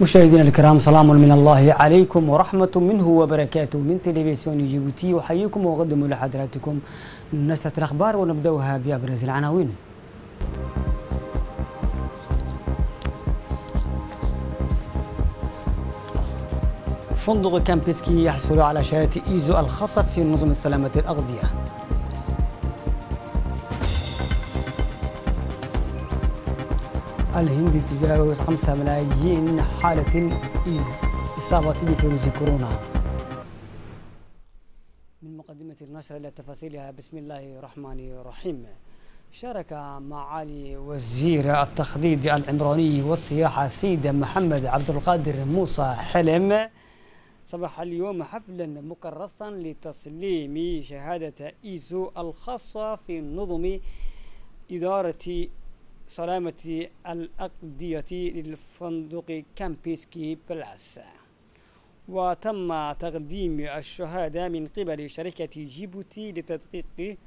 مشاهدينا الكرام سلام من الله عليكم ورحمة منه وبركاته. من تلفزيون جيبوتي أحييكم وأقدم لحضراتكم نشرة الأخبار ونبدأها بأبرز العناوين. فندق كمبينسكي يحصل على شهادة إيزو الخاصة في نظم سلامة الأغذية. الهند تجاوز 5 ملايين حالة إصابة بفيروس كورونا. من مقدمة النشرة إلى تفاصيلها بسم الله الرحمن الرحيم. شارك معالي وزير التخطيط العمراني والسياحة سيد محمد عبد القادر موسى حلم. صباح اليوم حفلا مكرسا لتسليم شهادة إيزو الخاصة في نظم إدارة سلامة الأغذية للفندق كمبينسكي بالاس. وتم تقديم الشهادة من قبل شركة جيبوتي لتدقيق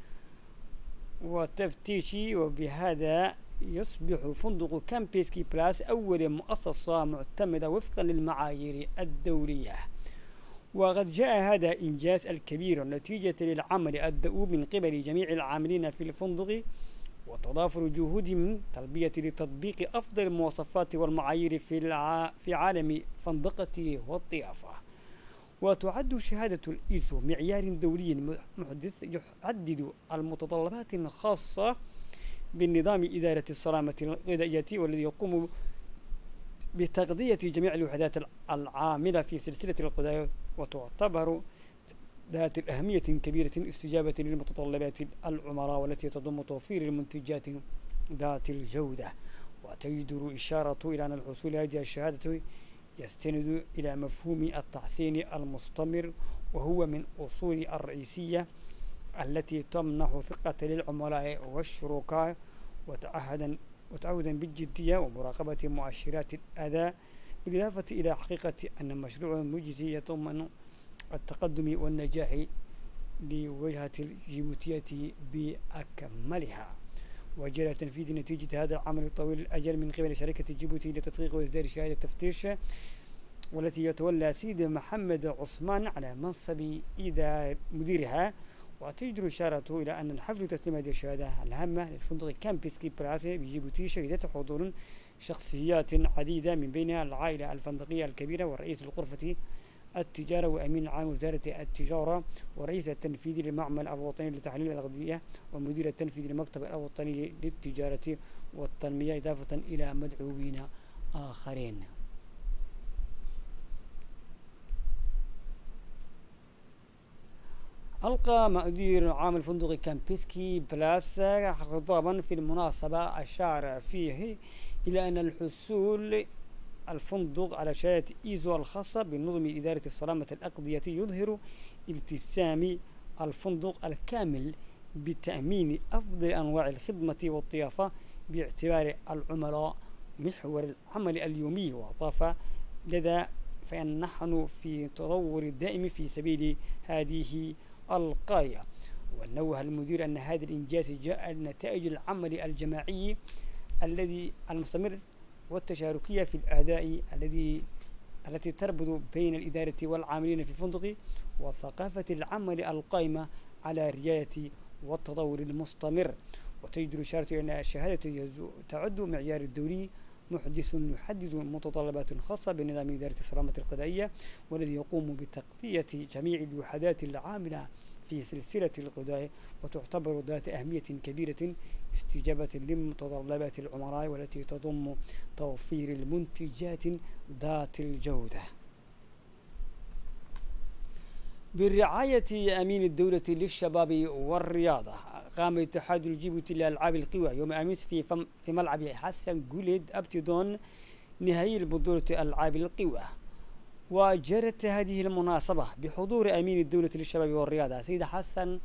وتفتيش وبهذا يصبح فندق كمبينسكي بالاس أول مؤسسة معتمدة وفقا للمعايير الدولية. وقد جاء هذا إنجاز الكبير نتيجة للعمل الدؤوب من قبل جميع العاملين في الفندق. وتضافر جهودهم تلبية لتطبيق أفضل المواصفات والمعايير في الع... في عالم فندقة والضيافة. وتعد شهادة الإيسو معيار دولي محدث يحدد المتطلبات الخاصة بالنظام إدارة السلامة الغذائية والذي يقوم بتغذية جميع الوحدات العاملة في سلسلة الغذاء وتعتبر ذات الأهمية كبيرة استجابة للمتطلبات العمراء والتي تضم توفير المنتجات ذات الجودة. وتجدر إشارة إلى أن الحصول هذه الشهادة يستند إلى مفهوم التحسين المستمر وهو من أصول الرئيسية التي تمنح ثقة للعملاء والشركاء وتعهدا وتعودا بالجدية ومراقبة مؤشرات الأداء بالإضافة إلى حقيقة أن مشروع مجزي يتضمن التقدم والنجاح لوجهة الجيبوتية بأكملها. وجرى تنفيذ نتيجة هذا العمل الطويل الأجل من قبل شركة جيبوتي لتدقيق وإصدار شهادة تفتيش والتي يتولى سيد محمد عثمان على منصب إدارة مديرها. وتجدر إشارة إلى أن الحفل تسليم هذه الشهادة الهامة للفندق كمبينسكي بالاس بجيبوتي شهدت حضور شخصيات عديدة من بينها العائلة الفندقية الكبيرة والرئيس الغرفة التجارة وأمين عام وزارة التجارة ورئيس التنفيذي للمعمل الوطني لتحليل الأغذية ومدير التنفيذي للمكتب الوطني للتجارة والتنمية إضافة إلى مدعوين آخرين. ألقى مدير عام الفندق كمبينسكي بالاس خطابا في المناسبة أشار فيه إلى أن الحصول الفندق على شهادة إيزو الخاصة بنظم إدارة السلامة الأقضية يظهر التزام الفندق الكامل بتأمين أفضل أنواع الخدمة والضيافة باعتبار العملاء محور العمل اليومي. وأضاف لذا فإن نحن في تطور دائم في سبيل هذه القاية. ونوه المدير أن هذا الإنجاز جاء نتائج العمل الجماعي الذي المستمر والتشاركية في الأداء الذي التي تربط بين الإدارة والعاملين في الفندق وثقافة العمل القائمة على رعاية والتطور المستمر. وتجدر إشارة إلى الشهادة تعد معيار الدولي محدث يحدد متطلبات خاصة بنظام إدارة السلامة الغذائية والذي يقوم بتغطية جميع الوحدات العاملة في سلسلة الغذاء وتعتبر ذات أهمية كبيرة استجابة لمتطلبات العمراء والتي تضم توفير المنتجات ذات الجودة. برعاية أمين الدولة للشباب والرياضة قام اتحاد الجيبوتي لألعاب القوى يوم أمس في في ملعب حسن جوليد أبتدون نهائي البطولة ألعاب القوى. وجرت هذه المناسبة بحضور أمين الدولة للشباب والرياضة سيد حسن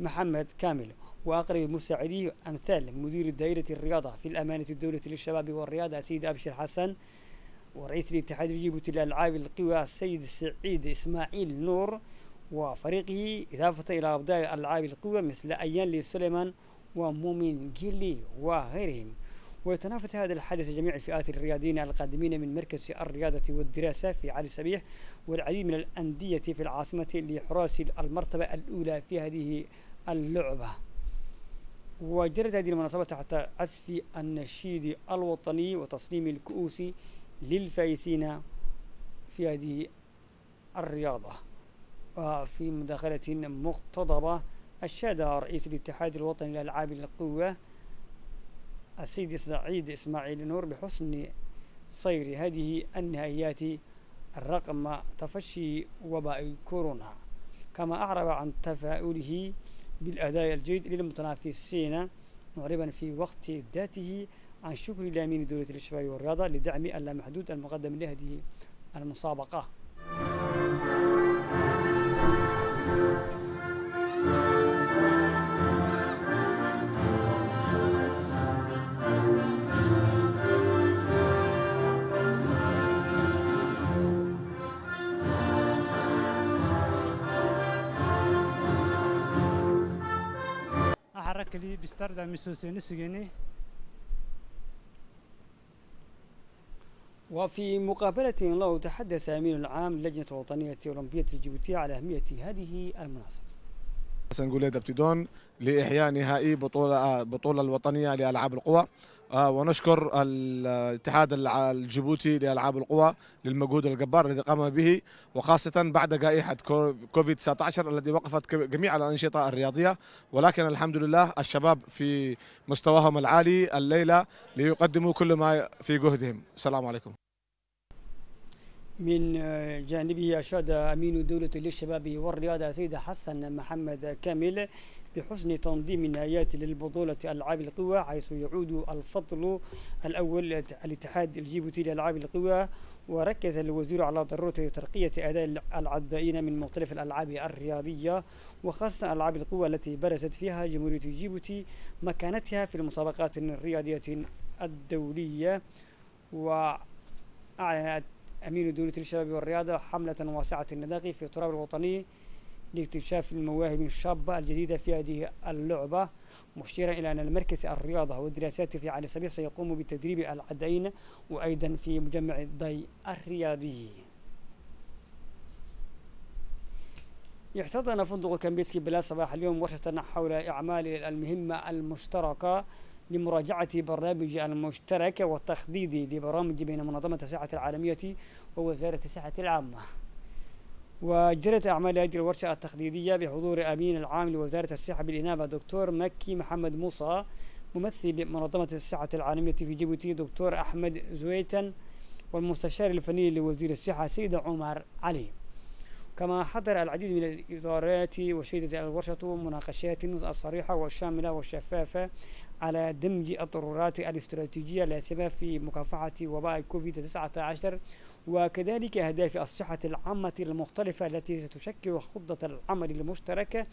محمد كامل وأقرب مساعديه أمثال مدير دائرة الرياضة في الأمانة الدولة للشباب والرياضة سيد أبشر حسن ورئيس الاتحاد الجيبوتي للألعاب القوى السيد سعيد إسماعيل نور وفريقه إضافة إلى أبطال ألعاب القوى مثل أيان لي سليمان ومؤمن جيلي وغيرهم. ويتنافس هذا الحدث جميع الفئات الرياضيين القادمين من مركز الرياضة والدراسة في علي صبيح والعديد من الأندية في العاصمة لحراس المرتبة الأولى في هذه اللعبة. وجرت هذه المناسبة تحت عزف النشيد الوطني وتصميم الكؤوس للفائزين في هذه الرياضة. وفي مداخلة مقتضبة أشاد رئيس الاتحاد الوطني لألعاب القوة السيد سعيد إسماعيل نور بحسن صير هذه النهائيات رغم تفشي وباء كورونا. كما أعرب عن تفاؤله بالأداء الجيد للمتنافسين معربا في وقت ذاته عن شكر لأمين دولة الشباب والرياضة لدعم اللامحدود المقدم لهذه المسابقة. أحرك لي بسترد مسوسي نسجني وفي مقابلة له تحدث أمين العام للجنة الوطنية الأولمبية الجيبوتية على أهمية هذه المناسبة سنقول دبتدون لإحياء نهائي بطولة بطولة الوطنية لألعاب القوى. ونشكر الاتحاد الجيبوتي لألعاب القوى للمجهود الجبار الذي قام به وخاصة بعد جائحة كو- كوفيد 19 التي وقفت جميع الأنشطة الرياضية. ولكن الحمد لله الشباب في مستواهم العالي الليلة ليقدموا كل ما في جهدهم. السلام عليكم. من جانبه أشاد أمين دولة للشباب والرياضة سيد حسن محمد كامل بحسن تنظيم النهايات للبطولة ألعاب القوى حيث يعود الفضل الأول الاتحاد الجيبوتي لألعاب القوى وركز الوزير على ضرورة ترقية أداء العدائين من مختلف الألعاب الرياضية وخاصة ألعاب القوى التي برزت فيها جمهورية جيبوتي مكانتها في المسابقات الرياضية الدولية. وأعلنت أمين دولة الشباب والرياضة حملة واسعة النطاق في التراب الوطني لاكتشاف المواهب الشابة الجديدة في هذه اللعبة مشيرا إلى أن المركز الرياضة والدراسات في علي صبيح سيقوم بتدريب العدائين وأيضا في مجمع الضي الرياضي. احتضن فندق كمبينسكي بالاس صباح اليوم ورشة حول أعمال المهمة المشتركة لمراجعة برنامج المشترك والتخطيط لبرامج بين منظمة الصحة العالمية ووزارة الصحة العامة. وجرت أعمال هذه الورشة التخطيطية بحضور أمين العام لوزارة الصحة بالإنابة دكتور مكي محمد موسى ممثل منظمة الصحة العالمية في جيبوتي دكتور أحمد زويتن والمستشار الفني لوزير الصحة سيد عمر علي. كما حضر العديد من الإدارات وشهدت الورشة مناقشات الصريحة والشاملة والشفافة على دمج الضرورات الاستراتيجية اللازمة في مكافحة وباء كوفيد 19 وكذلك أهداف الصحة العامة المختلفة التي ستشكل خطة العمل المشتركة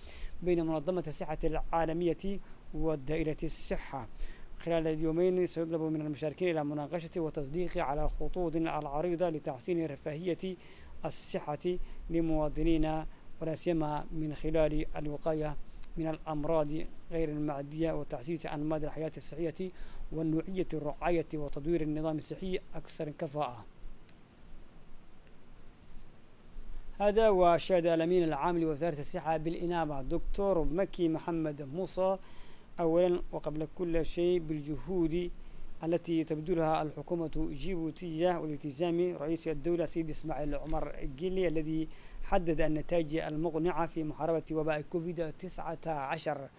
بين منظمة الصحة العالمية ودائرة الصحة. خلال اليومين سيطلب من المشاركين إلى مناقشة وتصديق على خطوط العريضة لتحسين رفاهية الصحة لمواطنينا ولا سيما من خلال الوقاية من الأمراض غير المعدية وتعزيز أنماط الحياة الصحية والنوعية الرعاية وتطوير النظام الصحي أكثر كفاءة. هذا وشهد الأمين العام لوزارة الصحة بالإنابة دكتور مكي محمد موسى. أولا وقبل كل شيء بالجهود التي تبذلها الحكومة الجيبوتية والالتزام رئيس الدولة سيد إسماعيل عمر جيلي الذي حدد النتائج المقنعة في محاربة وباء كوفيد 19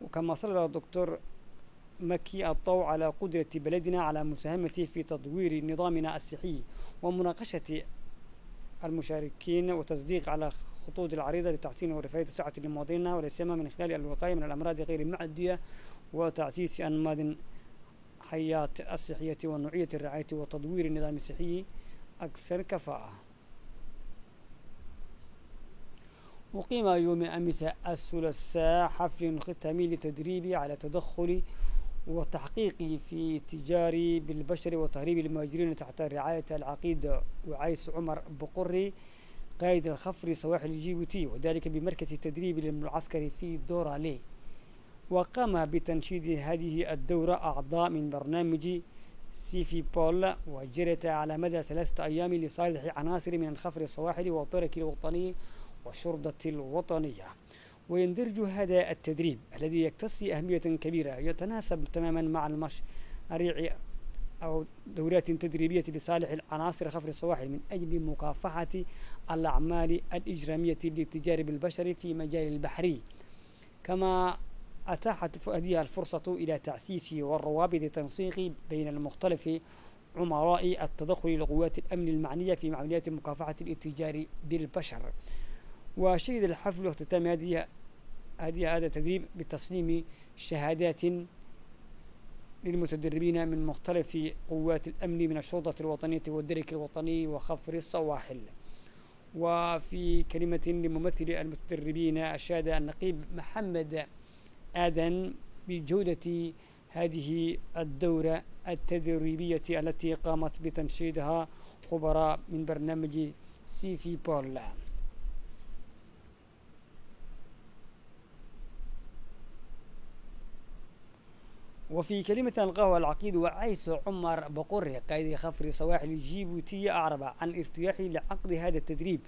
وكما سلط الدكتور مكي الضوء على قدرة بلدنا على مساهمة في تطوير نظامنا الصحي ومناقشة المشاركين وتصديق على خطوط العريضة لتحسين ورفاهية الصحة لمواطنينا ولا من خلال الوقاية من الأمراض غير المعدية وتعزيز أنماط الحياة الصحية ونوعية الرعاية وتطوير النظام الصحي أكثر كفاءة. أقيم يوم أمس الثلاثاء حفل ختامي لتدريب على تدخل والتحقيق في التجار بالبشر وتهريب المهاجرين تحت رعاية العقيد وعيس عمر بقري قائد الخفر سواحل جيبوتي وذلك بمركز التدريب المعسكري في دورالي. وقام بتنشيد هذه الدورة أعضاء من برنامج سيفي بول وجرت على مدى ثلاثة أيام لصالح عناصر من الخفر الصواحلي والترك الوطني والشرطة الوطنية. ويندرج هذا التدريب الذي يكتسي أهمية كبيرة يتناسب تماما مع المشاريع أو دورات تدريبية لصالح العناصر خفر السواحل من أجل مكافحة الأعمال الإجرامية للتجار بالبشر في مجال البحري. كما أتاحت هذه الفرصة إلى تأسيس والروابط التنسيق بين المختلف عمراء التدخل لقوات الأمن المعنية في عمليات مكافحة الاتجار بالبشر. وشهد الحفل اختتام هذه هذه هذا التدريب بتسليم شهادات للمتدربين من مختلف قوات الأمن من الشرطة الوطنية والدرك الوطني وخفر السواحل. وفي كلمة لممثل المتدربين أشاد النقيب محمد آدن بجودة هذه الدورة التدريبية التي قامت بتنشيدها خبراء من برنامج سيفي بول وفي كلمة ألقاها العقيد وعيس عمر بقر قائد خفر سواحل الجيبوتية أعرب عن ارتياحه لعقد هذا التدريب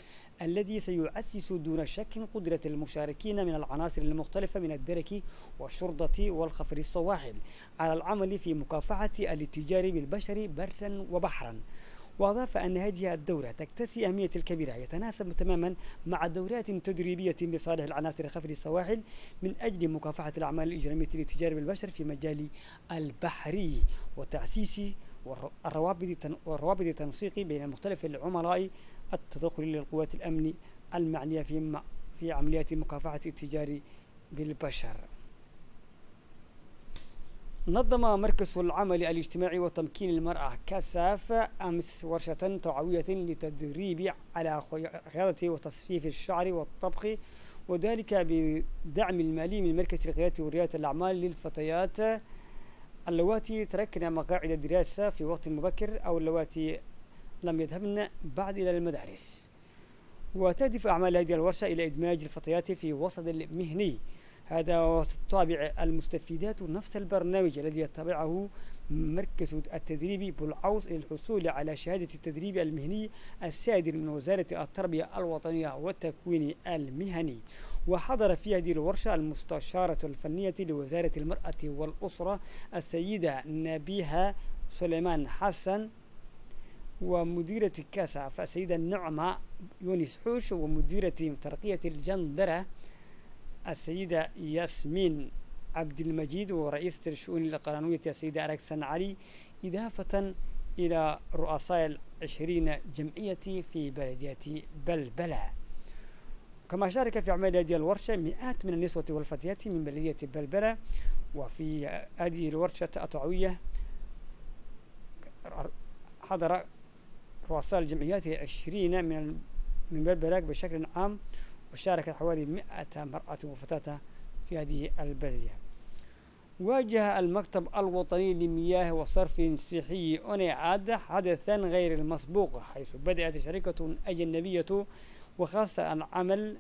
الذي سيؤسس دون شك قدرة المشاركين من العناصر المختلفة من الدرك والشرطة والخفر السواحل على العمل في مكافحة الاتجار بالبشر برا وبحرا. وأضاف أن هذه الدورة تكتسي أهمية الكبيرة يتناسب تماما مع دورات تدريبية لصالح العناصر خفر السواحل من أجل مكافحة الأعمال الإجرامية للتجار بالبشر في مجال البحري وتأسيس الروابط والروابط التنسيق بين مختلف العملاء التدخل للقوات الأمن المعنية في عمليات مكافحة التجار بالبشر. نظم مركز العمل الاجتماعي وتمكين المرأة كساف أمس ورشة توعوية لتدريب على خياطة وتصفيف الشعر والطبخ وذلك بدعم المالي من مركز القيادة وريادة الأعمال للفتيات. اللواتي تركن مقاعد الدراسة في وقت مبكر أو اللواتي لم يذهبن بعد إلى المدارس. وتهدف أعمال هذه الورشة إلى إدماج الفتيات في وسط المهني. هذا وستتابع المستفيدات نفس البرنامج الذي يتبعه مركز التدريب بالعوص للحصول على شهادة التدريب المهني السادر من وزارة التربية الوطنية والتكوين المهني. وحضر في هذه الورشة المستشارة الفنية لوزارة المرأة والأسرة السيدة نبيها سليمان حسن ومديرة كاسا السيدة النعمة يونس حوش ومديرة ترقية الجندرة السيدة ياسمين عبد المجيد ورئيسة الشؤون القانونية السيدة أركسن علي إضافة إلى رؤساء العشرين جمعية في بلدية بلبلة. كما شارك في أعمال هذه الورشة مئات من النسوة والفتيات من بلدية بلبلة وفي هذه الورشة التوعوية حضر رؤساء الجمعيات عشرين من من بلبلة بشكل عام وشاركت حوالي 100 مرأة وفتاة في هذه البلدية واجه المكتب الوطني لمياه وصرف صحي أونيعاد حدثا غير المسبوق حيث بدأت شركة أجنبية وخاصة العمل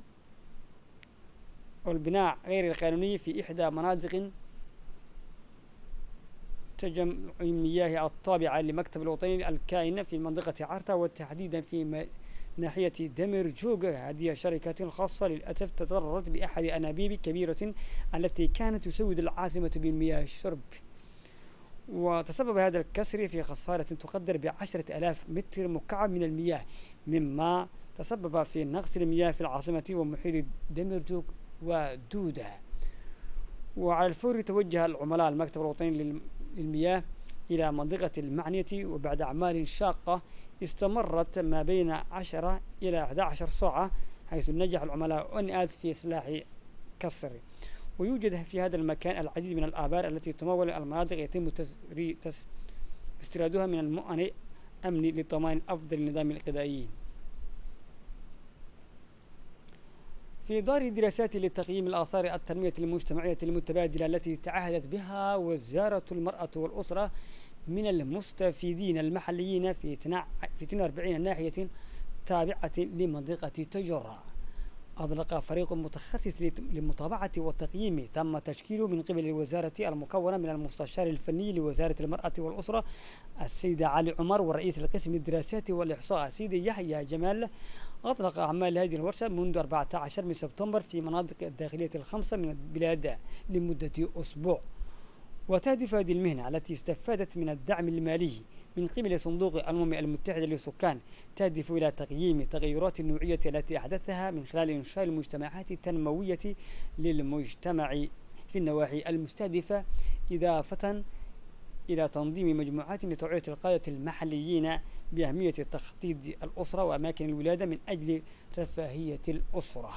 والبناء غير القانوني في إحدى مناطق تجمع المياه الطابعة لمكتب الوطني الكائن في منطقة عرتا وتحديدا في ناحية دمرجوغ هذه شركة خاصة للأسف تضررت بأحد أنابيب كبيرة التي كانت تسود العاصمة بالمياه الشرب. وتسبب هذا الكسر في خسارة تقدر بعشرة ألاف متر مكعب من المياه مما تسبب في نقص المياه في العاصمة ومحيط دمرجوغ ودودة. وعلى الفور توجه العملاء المكتب الوطني للمياه إلى منطقة المعنية وبعد أعمال شاقة استمرت ما بين 10 إلى 11 ساعة حيث نجح العملاء أن في إصلاح كسر. ويوجد في هذا المكان العديد من الآبار التي تمول المناطق يتم تس استيرادها من المؤن أمني لضمان أفضل النظام الغذائي. في دار دراسات لتقييم الآثار التنمية المجتمعية المتبادلة التي تعهدت بها وزارة المرأة والأسرة من المستفيدين المحليين في في 42 ناحية تابعة لمنطقة تجرة أطلق فريق متخصص للمتابعة والتقييم تم تشكيله من قبل الوزارة المكونة من المستشار الفني لوزارة المرأة والأسرة السيدة علي عمر ورئيس القسم الدراسات والإحصاء السيدة يحيى جمال. أطلق أعمال هذه الورشة منذ 14 من سبتمبر في مناطق الداخلية الخمسة من البلاد لمدة أسبوع. وتهدف هذه المهنة التي استفادت من الدعم المالي من قبل صندوق الأمم المتحدة للسكان تهدف إلى تقييم التغيرات النوعية التي أحدثها من خلال إنشاء المجتمعات التنموية للمجتمع في النواحي المستهدفة إضافة إلى تنظيم مجموعات لتوعية القادة المحليين بأهمية تخطيط الأسرة وأماكن الولادة من أجل رفاهية الأسرة.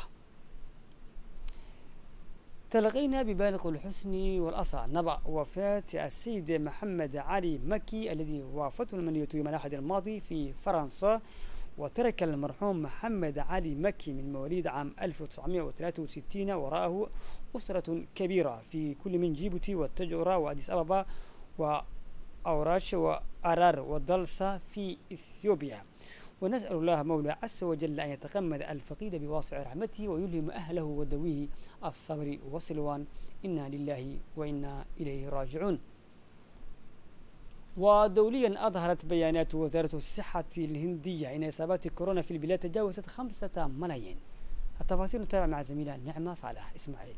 تلقينا ببالغ الحسن والأسى نبأ وفاة السيد محمد علي مكي الذي وافته المنية يوم الأحد الماضي في فرنسا وترك المرحوم محمد علي مكي من مواليد عام 1963 وراءه أسرة كبيرة في كل من جيبوتي والتجرة وأديس أبابا وأوراش وأرار ودلسا في إثيوبيا. ونسأل الله مولى عز وجل أن يتغمد الفقيد بواسع رحمته ويلهم أهله وذويه الصبر والسلوان. إنا لله وإنا إليه راجعون. ودوليا أظهرت بيانات وزارة الصحة الهندية أن إصابات كورونا في البلاد تجاوزت خمسة ملايين. التفاصيل نتابع مع زميلنا نعمة صالح إسماعيل.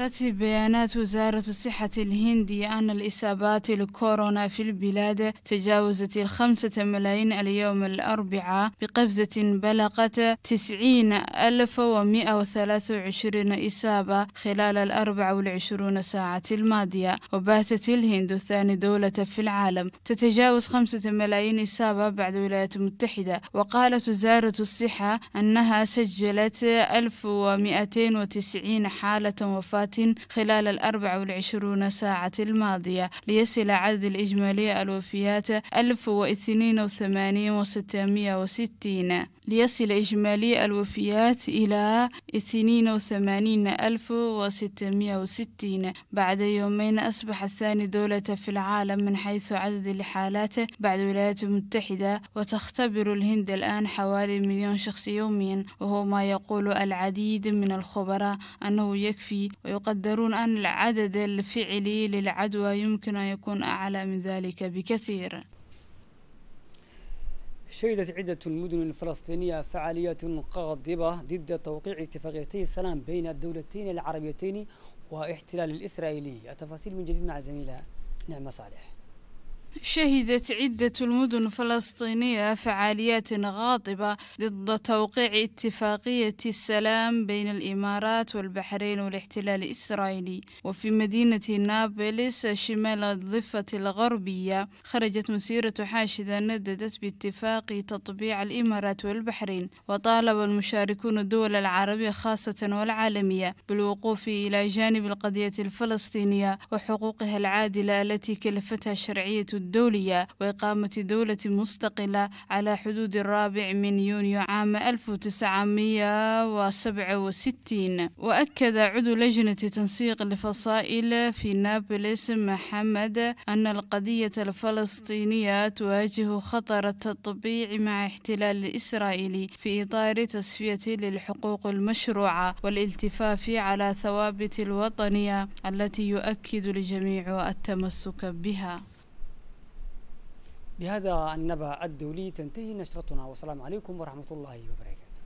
رتب بيانات وزارة الصحة الهندية أن الإصابات الكورونا في البلاد تجاوزت الخمسة ملايين اليوم الأربعاء بقفزة بلغت تسعين ألف ومئة وثلاث وعشرين إصابة خلال الأربع والعشرون ساعة الماضية. وباتت الهند ثاني دولة في العالم تتجاوز خمسة ملايين إصابة بعد الولايات المتحدة. وقالت وزارة الصحة أنها سجلت ألف ومئتين وتسعين حالة وفاة خلال الأربع والعشرون ساعة الماضية ليصل عدد الإجمالي الوفيات ألف واثنين وثمانين وستمائة وستين. ليصل إجمالي الوفيات إلى اثنين وثمانين ألف وستمائة وستين بعد يومين أصبح الثاني دولة في العالم من حيث عدد الحالات بعد الولايات المتحدة وتختبر الهند الآن حوالي مليون شخص يوميا وهو ما يقول العديد من الخبراء أنه يكفي ويقدرون أن العدد الفعلي للعدوى يمكن أن يكون أعلى من ذلك بكثير. شهدت عدة المدن الفلسطينية فعاليات قاضبة ضد توقيع اتفاقيتي السلام بين الدولتين العربيتين واحتلال الإسرائيلي. التفاصيل من جديد مع زميلة نعمة صالح. شهدت عدة المدن الفلسطينية فعاليات غاضبة ضد توقيع اتفاقية السلام بين الإمارات والبحرين والاحتلال الإسرائيلي. وفي مدينة نابلس شمال الضفة الغربية خرجت مسيرة حاشدة نددت باتفاق تطبيع الإمارات والبحرين وطالب المشاركون الدول العربية خاصة والعالمية بالوقوف إلى جانب القضية الفلسطينية وحقوقها العادلة التي كلفتها شرعية الدولية وإقامة دولة مستقلة على حدود الرابع من يونيو عام 1967 وأكد عضو لجنة تنسيق الفصائل في نابلس محمد أن القضية الفلسطينية تواجه خطر التطبيع مع احتلال الإسرائيلي في إطار تصفية للحقوق المشروعة والالتفاف على ثوابت الوطنية التي يؤكد الجميع التمسك بها. بهذا النبأ الدولي تنتهي نشرتنا والسلام عليكم ورحمة الله وبركاته.